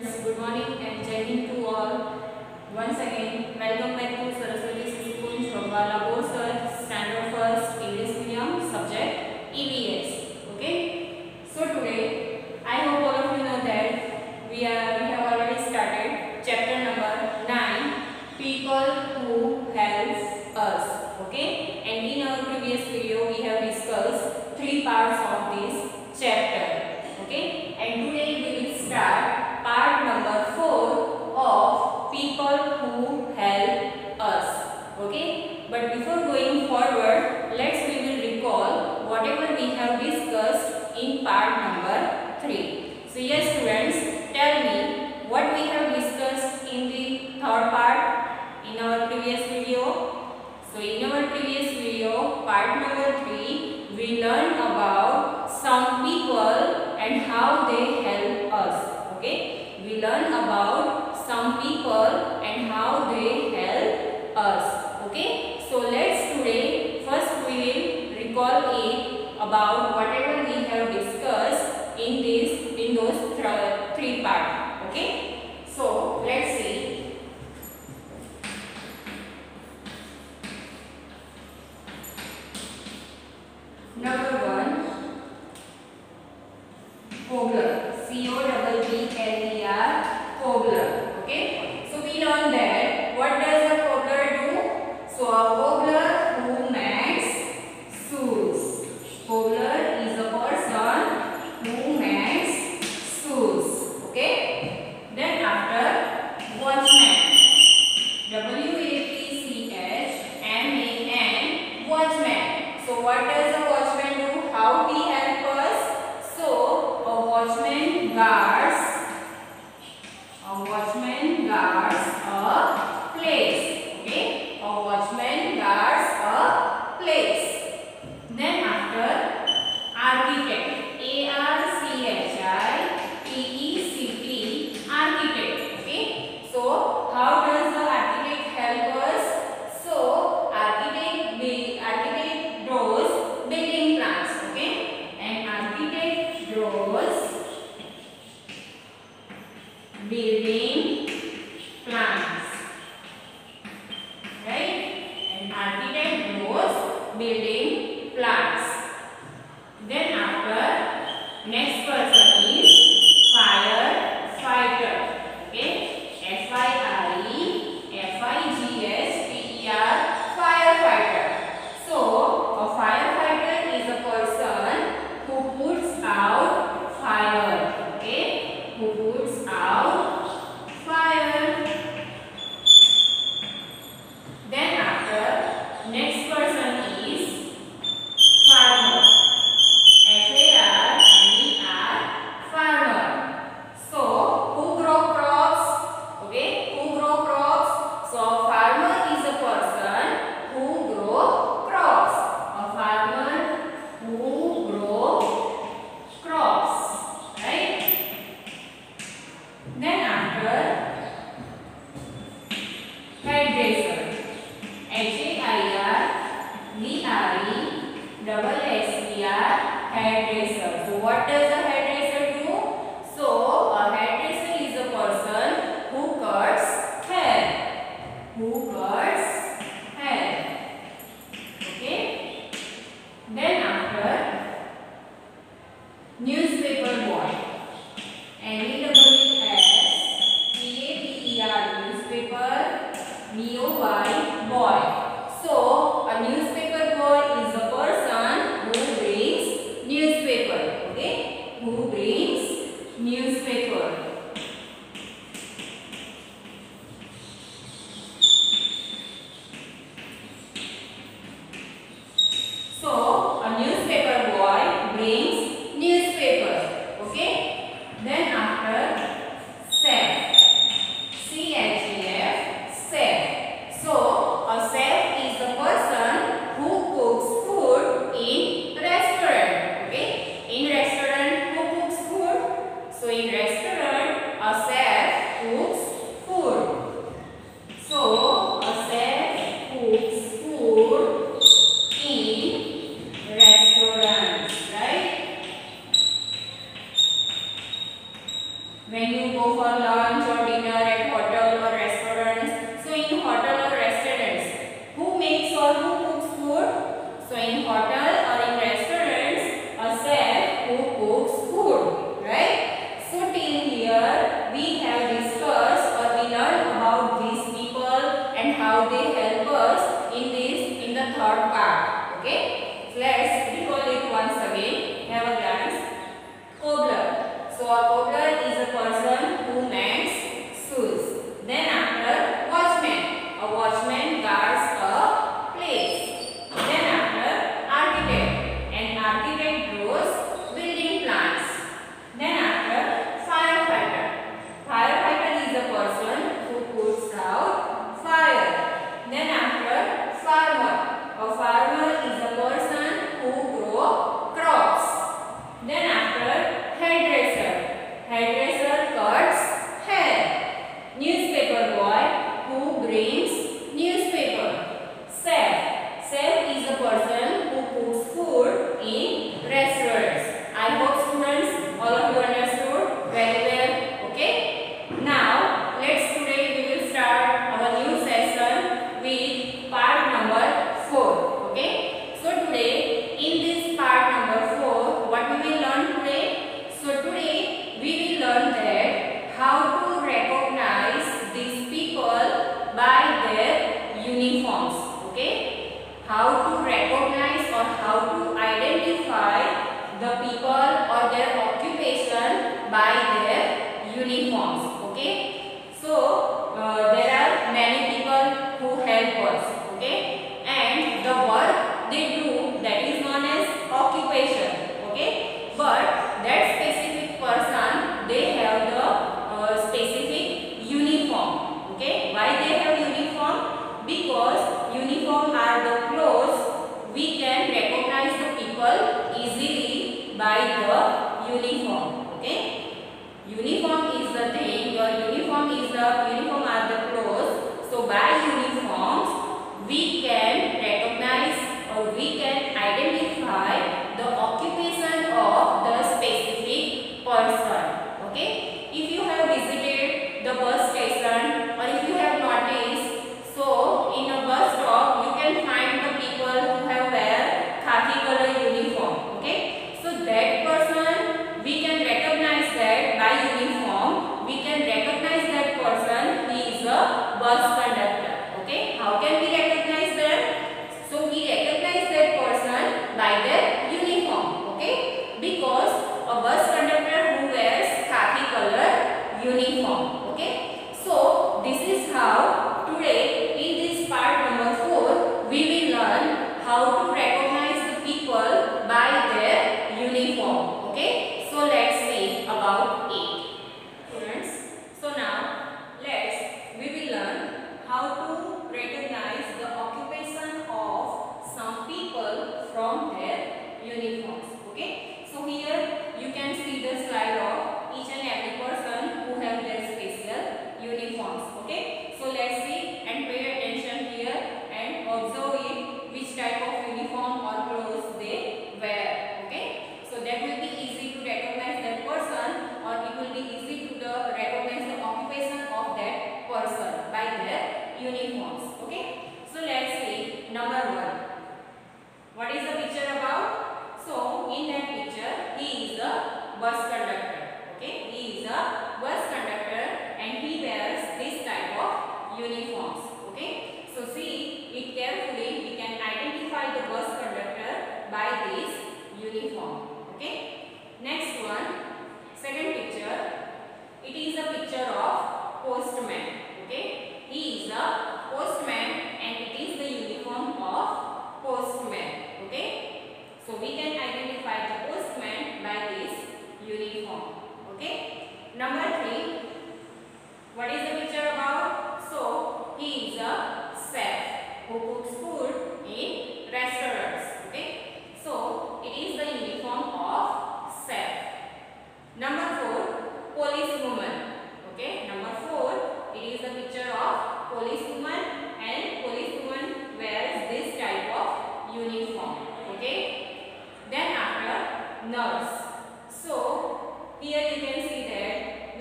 Yes, good morning and joining to all. Once again, welcome back to Saraswati School from Balapur sir. yes we are C O double B L cooks in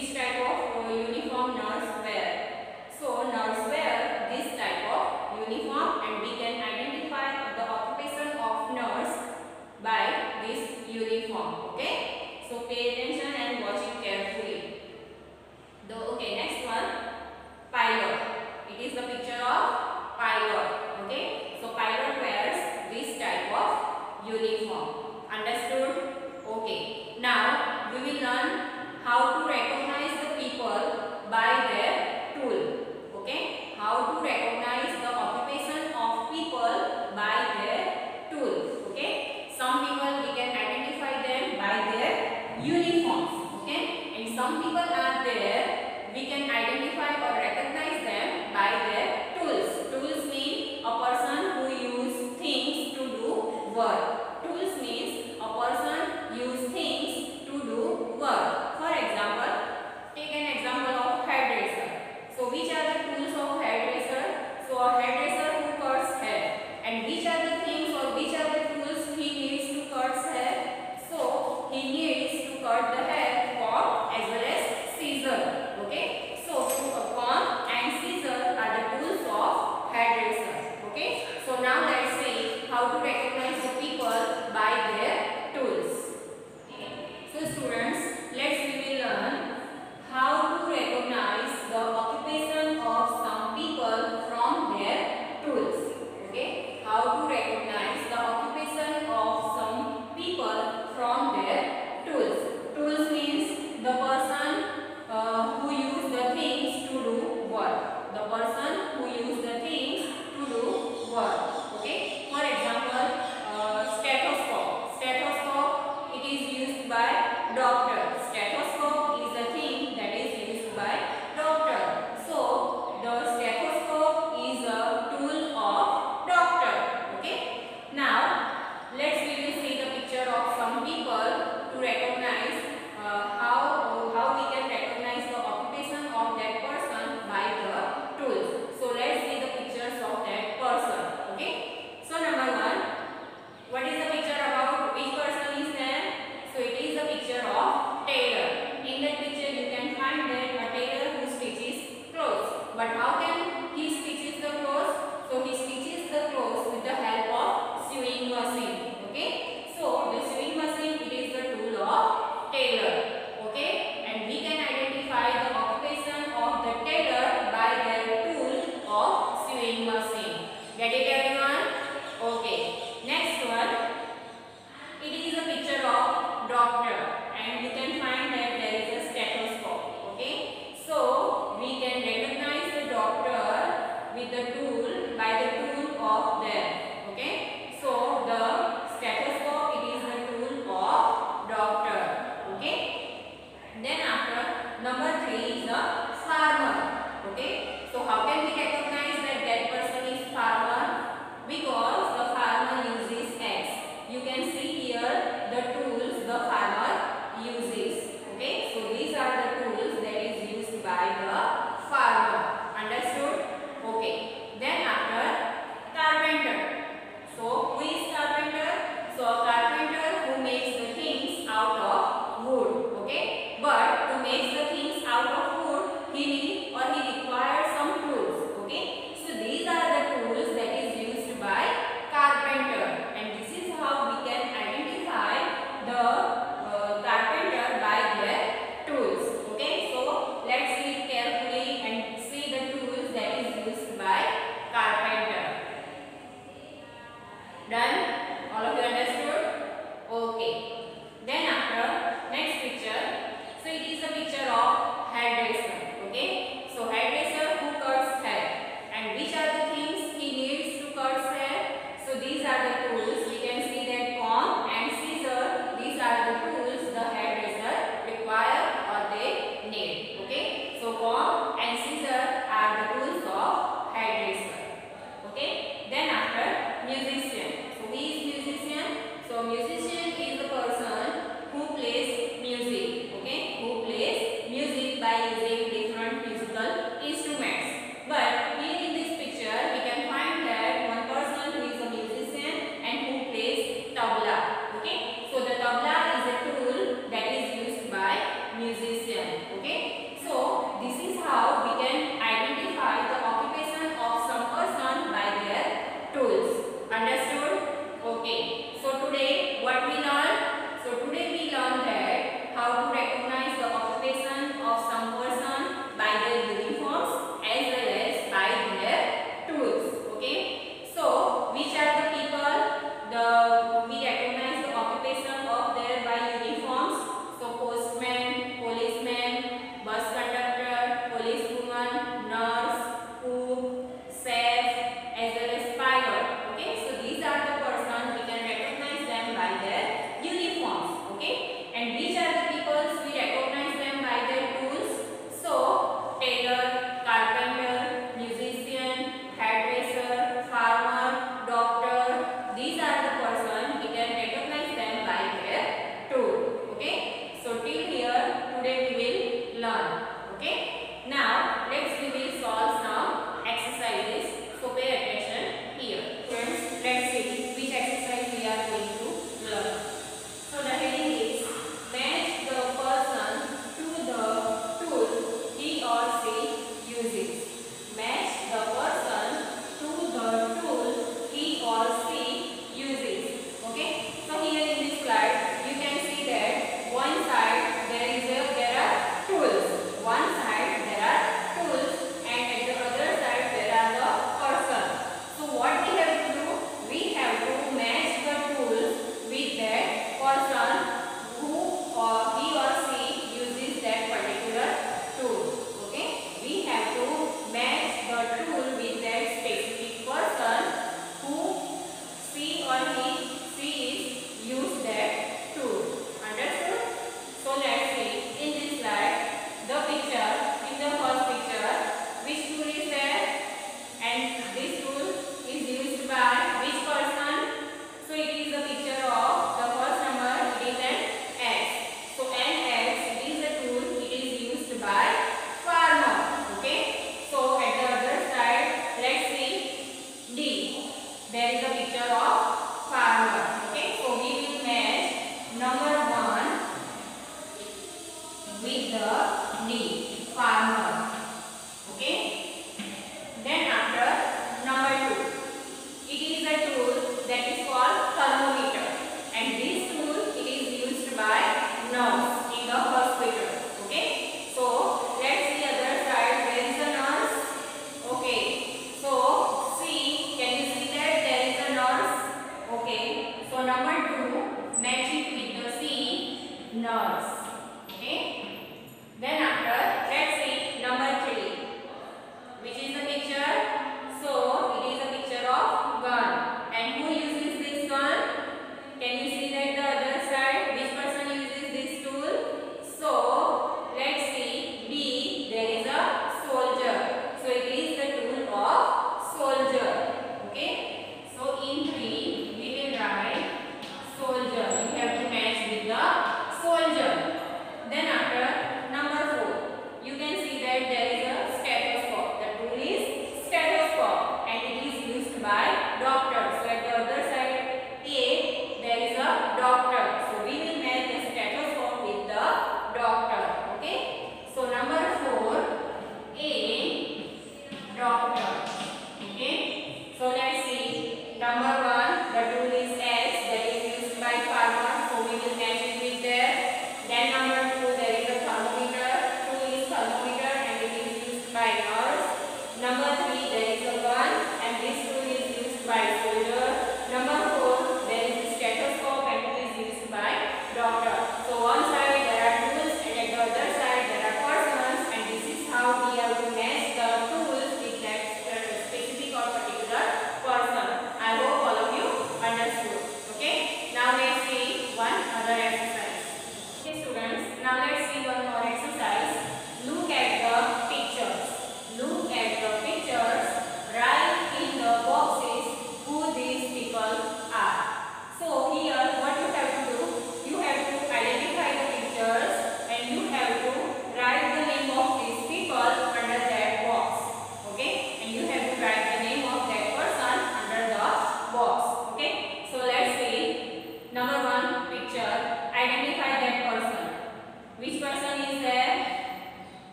this type of uh, uniform nurse.